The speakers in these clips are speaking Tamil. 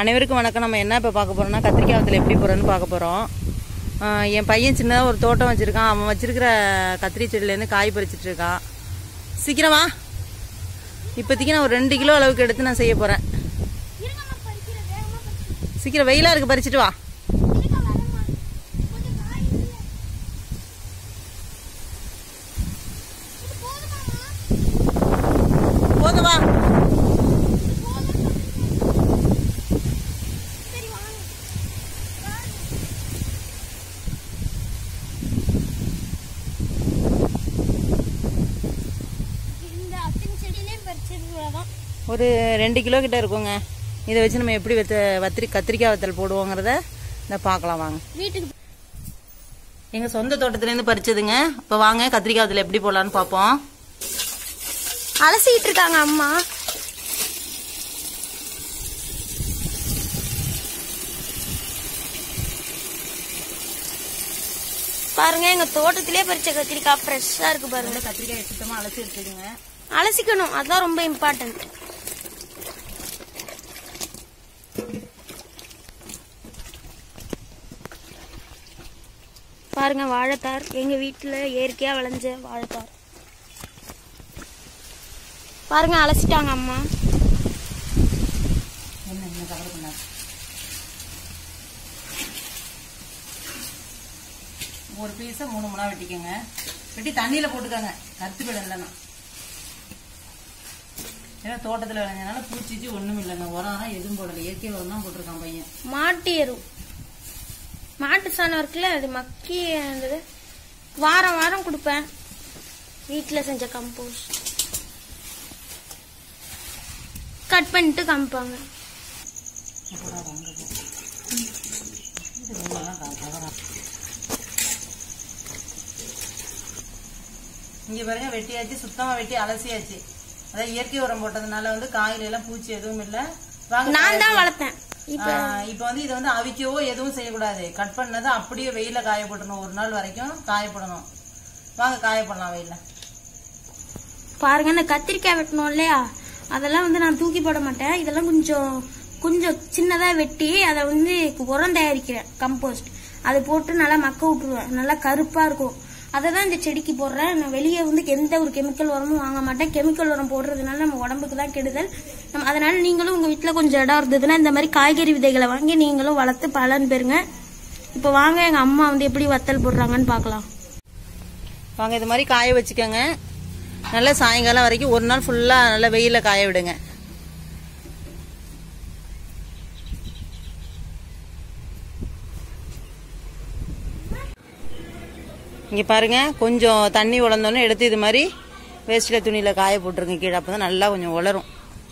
அனைவருக்கும் வணக்கம். நம்ம என்ன இப்போ பார்க்க போகிறோம்னா கத்திரிக்காய் வத்தல் எப்படி போகிறோன்னு பார்க்க போகிறோம் என் பையன் சின்னதாக ஒரு தோட்டம் வச்சுருக்கான். அவன் வச்சுருக்கிற கத்திரி செடியிலேருந்து காய் பறிச்சிட்டு இருக்கான். சீக்கிரம் வா. இப்போதைக்கு நான் ஒரு ரெண்டு கிலோ அளவுக்கு எடுத்து நான் செய்ய போகிறேன் சீக்கிரம் வெயிலாக இருக்குது பறிச்சிட்டு வா இருங்க வரேம்மா கொஞ்சம் காய் இல்ல இது போதுமாம்மா போதும் வா இது போதும் சரி வாங்க இந்த அத்தனை செடியிலையும் பறிச்சிருக்கிறதான் ஒரு ரெண்டு கிலோ கிட்ட இருக்குங்க. இதை வச்சு நம்ம எப்படி வெத்த வத்திரி கத்திரிக்காய் வத்தல் போடுவோங்கிறத இந்த பார்க்கலாம் வாங்க. வீட்டுக்கு எங்கள் சொந்த தோட்டத்துலேருந்து பறிச்சதுங்க. இப்போ வாங்க கத்திரிக்காய் வத்தல் எப்படி போடலான்னு பார்ப்போம் அலசிக்கிட்டு இருக்காங்க அம்மா. பாருங்க எங்க தோட்டத்திலே பறிச்ச கத்திரிக்காய் ஃப்ரெஷ்ஷா இருக்கு பாருங்க. கத்திரிக்காய் சுத்தமாக அலசி எடுத்துக்கோங்க அலசிக்கணும். அதுதான் ரொம்ப இம்பார்ட்டன்ட் பாருங்க வாழைத்தார். எங்க வீட்டுல இயற்கையா விளைஞ்ச வாழைத்தார். பாருங்க அலசிட்டாங்க அம்மா. என்ன ஒரு பீஸை மூணு மூணா வெட்டிக்கோங்க. வெட்டி தண்ணியில் போட்டுக்கோங்க. கருத்து போயிடும் இல்லைன்னா. ஏன்னா தோட்டத்தில் விளைஞ்சனால பூச்சிச்சு ஒன்றும் இல்லைங்க. உரம் எதுவும் போடலை. இயற்கை உரம் தான் போட்டிருக்கான் பையன். மாட்டு எரு. மாட்டு சாணம் இருக்குல்ல அது மக்கி இருந்தது. வாரம் வாரம் கொடுப்பேன். வீட்டில் செஞ்ச கம்போஸ்ட் கட் பண்ணிட்டு காமிப்பாங்க. இங்க பாருங்க வெட்டியாச்சு சுத்தமா வெட்டி அலசியாச்சு. அதாவது இயற்கை உரம் போட்டதுனால வந்து காயில எல்லாம் பூச்சி எதுவும் இல்ல. நான் தான் வளர்த்தேன். இப்ப இப்ப வந்து இதை வந்து அவிக்கவோ எதுவும் செய்யக்கூடாது. கட் பண்ணதை அப்படியே வெயில காய போடணும் ஒரு நாள் வரைக்கும் காயப்படணும். வாங்க காய போடலாம் வெயில பாருங்க இந்த கத்திரிக்காய் வெட்டணும் இல்லையா? அதெல்லாம் வந்து நான் தூக்கி போட மாட்டேன். இதெல்லாம் கொஞ்சம் கொஞ்சம் சின்னதா வெட்டி அதை வந்து உரம் தயாரிக்கிறேன். கம்போஸ்ட் அதை போட்டு நல்லா மக்க விட்டுருவேன். நல்லா கருப்பா இருக்கும். அதை தான் இந்த செடிக்கு போடுறேன். நான் வெளியே வந்து எந்த ஒரு கெமிக்கல் உரமும் வாங்க மாட்டேன். கெமிக்கல் உரம் போடுறதுனால நம்ம உடம்புக்கு தான் கெடுதல். நம்ம அதனால நீங்களும் உங்க வீட்டில் கொஞ்சம் இடம் இருந்ததுன்னா இந்த மாதிரி காய்கறி விதைகளை வாங்கி நீங்களும் வளர்த்து பலன் பெறுங்க. இப்போ வாங்க எங்கள் அம்மா வந்து எப்படி வத்தல் போடுறாங்கன்னு பார்க்கலாம். வாங்க இது மாதிரி காய வச்சுக்கோங்க. நல்லா சாயங்காலம் வரைக்கும் ஒரு நாள் ஃபுல்லாக நல்லா வெயிலில் காய விடுங்க. இங்கே பாருங்கள் கொஞ்சம் தண்ணி உழந்தோன்னே எடுத்து இது மாதிரி வேஸ்ட்டில் துணியில் காய போட்டிருங்க. கீழே அப்போ தான் நல்லா கொஞ்சம் உலரும்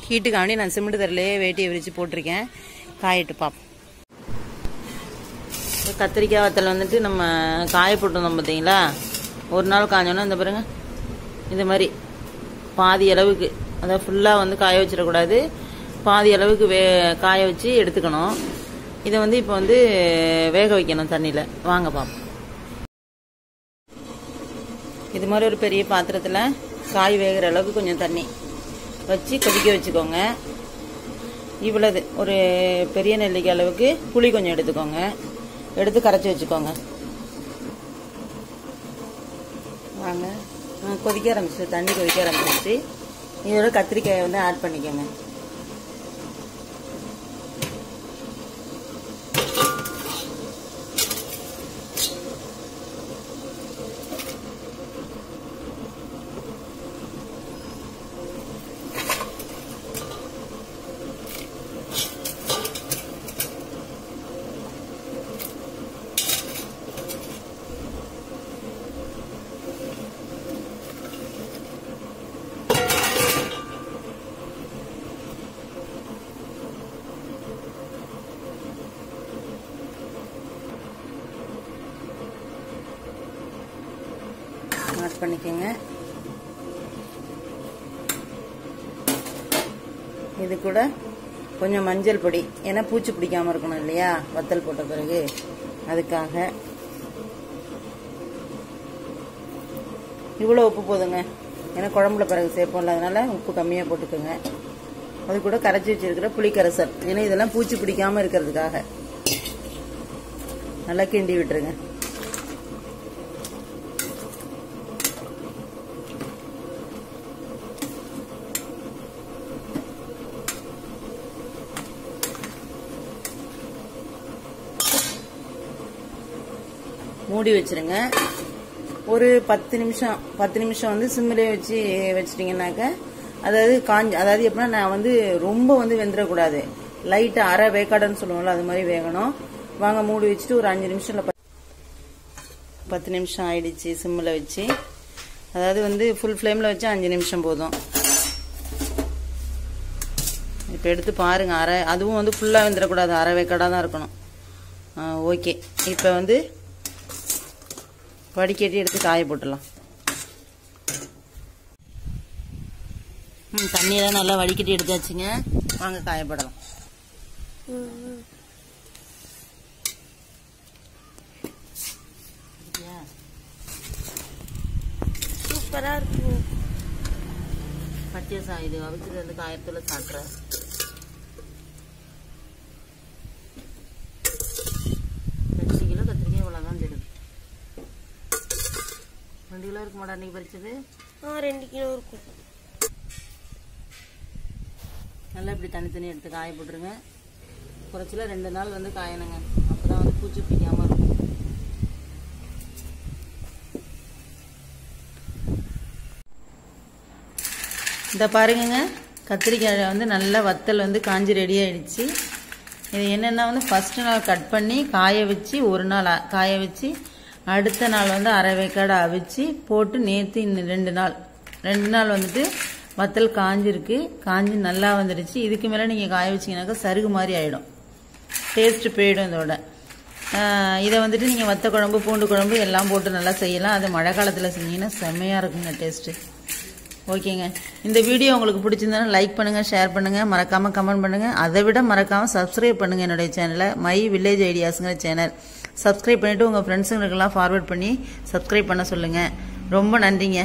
ஹீட்டுக்காண்டி நான் சிமெண்ட் தரலையே வேட்டியை விரித்து போட்டிருக்கேன். காயிட்டு பார்ப்போம் கத்திரிக்காய் வத்தல் வந்துட்டு நம்ம காய போட்டிருந்தோம் பார்த்தீங்களா ஒரு நாள் காஞ்சோன்னா இந்த பாருங்க இந்த மாதிரி பாதி அளவுக்கு அதாவது ஃபுல்லாக வந்து காய வச்சிடக்கூடாது. பாதி அளவுக்கு வே காய வச்சு எடுத்துக்கணும். இதை வந்து இப்போ வந்து வேக வைக்கணும் தண்ணியில். வாங்க பார்ப்போம் இது மாதிரி ஒரு பெரிய பாத்திரத்தில் காய் வேகிற அளவுக்கு கொஞ்சம் தண்ணி வச்சு கொதிக்க வச்சுக்கோங்க. இவ்வளவு. ஒரு பெரிய நெல்லிக்காய் அளவுக்கு புளி கொஞ்சம் எடுத்துக்கோங்க. எடுத்து கரைச்சி வச்சுக்கோங்க. வாங்க. ஆ, கொதிக்க ஆரம்பிச்சு தண்ணி கொதிக்க ஆரம்பிச்சு இதோட கத்திரிக்காயை வந்து ஆட் பண்ணிக்கோங்க. ஆட் பண்ணிக்கோங்க. இது கூட கொஞ்சம் மஞ்சள் பொடி. ஏன்னா பூச்சி பிடிக்காம இருக்கணும் இல்லையா? வத்தல் போட்ட பிறகு. அதுக்காக. இவ்வளோ உப்பு போதுங்க. ஏன்னா குழம்புல பிறகு சேர்ப்போம்ல அதனால உப்பு கம்மியாக போட்டுக்கோங்க. அது கூட கரைச்சி வச்சிருக்கிற புளிக்கரைசல். ஏன்னா இதெல்லாம் பூச்சி பிடிக்காம இருக்கிறதுக்காக. நல்லா கிண்டி விட்டுருங்க. மூடி வச்சிருங்க. ஒரு பத்து நிமிஷம் பத்து நிமிஷம் வந்து சிம்மிலே வச்சு வச்சிட்டிங்கனாக்க அதாவது காஞ்சி அதாவது எப்படின்னா நான் வந்து ரொம்ப வந்து வெந்துடக்கூடாது லைட்டாக அரை வேக்காடுன்னு சொல்லுவோம்ல அது மாதிரி வேகணும். வாங்க மூடி வச்சுட்டு ஒரு அஞ்சு நிமிஷம் இல்லை பத்து- நிமிஷம் ஆயிடுச்சு சிம்மில் வச்சு. அதாவது வந்து ஃபுல் ஃப்ளேமில் வச்சு அஞ்சு நிமிஷம் போதும். இப்போ எடுத்து பாருங்கள் அரை அதுவும் வந்து ஃபுல்லாக வெந்துடக்கூடாது அரை வேக்காடாக தான் இருக்கணும். ஓகே இப்போ வந்து வடிகட்டி எடுத்து காய போட்டுடலாம். ம் தண்ணியெல்லாம் நல்லா வடிகட்டி எடுத்தாச்சுங்க. வாங்க காயப்படலாம் சூப்பரா இருக்கும் பச்சை சா இது அவிச்சது வந்து காயத்துல சாட்டுற ரெண்டு கிலோ கத்திரிக்காய் இவ்வளோதான் தெரியுது ரெண்டு கிலோ இருக்கு மாடா அன்னைக்கு பறிச்சது? ஆ ரெண்டு கிலோ இருக்கும். நல்லா இப்படி தனித்தனி எடுத்து காய போட்டுருங்க. குறைச்சில ரெண்டு நாள் வந்து காயணுங்க. அப்பதான் வந்து பூச்சி பிடிக்காம இருக்கும். இந்த பாருங்கங்க கத்திரிக்காய் வந்து நல்லா வத்தல் வந்து காஞ்சி ரெடி ஆயிடுச்சு. இது என்னென்னா வந்து ஃபஸ்ட்டு நாள் கட் பண்ணி காய வச்சு ஒரு நாள் காய வச்சு அடுத்த நாள் வந்து அரைவேக்காடு அவிச்சு போட்டு நேற்று இன்னும் ரெண்டு நாள். ரெண்டு நாள் வந்துட்டு வத்தல் காஞ்சிருக்கு. காஞ்சி நல்லா வந்துடுச்சு இதுக்கு மேலே நீங்கள் காய வச்சீங்கன்னாக்கா சருகு மாதிரி ஆகிடும் டேஸ்ட்டு போயிடும் இதோட. இதை வந்துட்டு நீங்கள் வத்த குழம்பு பூண்டு குழம்பு எல்லாம் போட்டு நல்லா செய்யலாம். அது மழை காலத்தில் செஞ்சீங்கன்னா செம்மையாக இருக்குங்க டேஸ்ட்டு ஓகேங்க. இந்த வீடியோ உங்களுக்கு பிடிச்சிருந்தாலும் லைக் பண்ணுங்கள் ஷேர் பண்ணுங்கள் மறக்காமல் கமெண்ட் பண்ணுங்கள் அதை விட மறக்காமல் சப்ஸ்கிரைப் பண்ணுங்கள் என்னுடைய சேனலை மை வில்லேஜ் ஐடியாஸுங்கிற சேனல் சப்ஸ்கிரைப் பண்ணிவிட்டு உங்கள் ஃப்ரெண்ட்ஸுங்களுக்கெல்லாம் ஃபார்வர்ட் பண்ணி சப்ஸ்கிரைப் பண்ண சொல்லுங்கள் ரொம்ப நன்றிங்க.